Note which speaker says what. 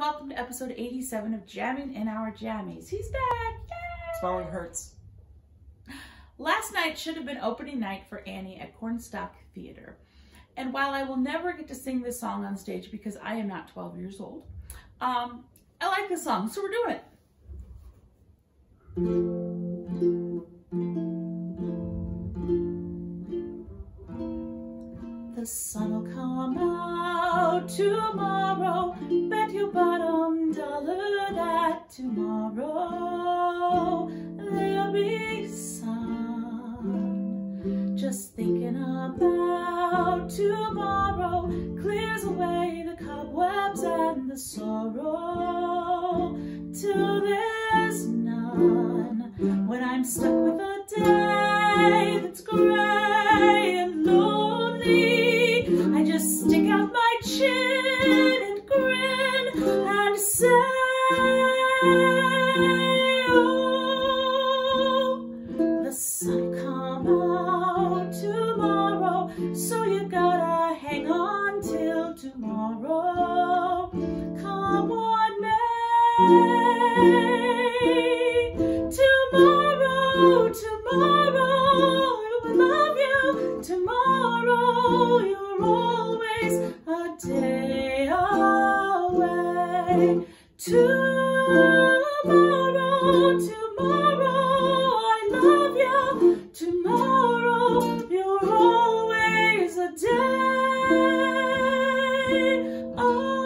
Speaker 1: Welcome to episode 87 of Jamming in Our Jammies. He's back! Yay!
Speaker 2: Swelling hurts.
Speaker 1: Last night should have been opening night for Annie at Cornstalk Theater. And while I will never get to sing this song on stage because I am not 12 years old, um, I like this song, so we're doing it. The sun will come out tomorrow, bottom dollar that tomorrow there'll be sun. Just thinking about tomorrow clears away the cobwebs and the sorrow till there's none. When I'm stuck with a day that's gray and lonely, I just stick out my chin the sun come out tomorrow, so you gotta hang on till tomorrow. Come what may. Tomorrow, tomorrow, I will love you. Tomorrow, you're always a day away. Tomorrow, Oh, tomorrow, I love you. Tomorrow, you're always a day away.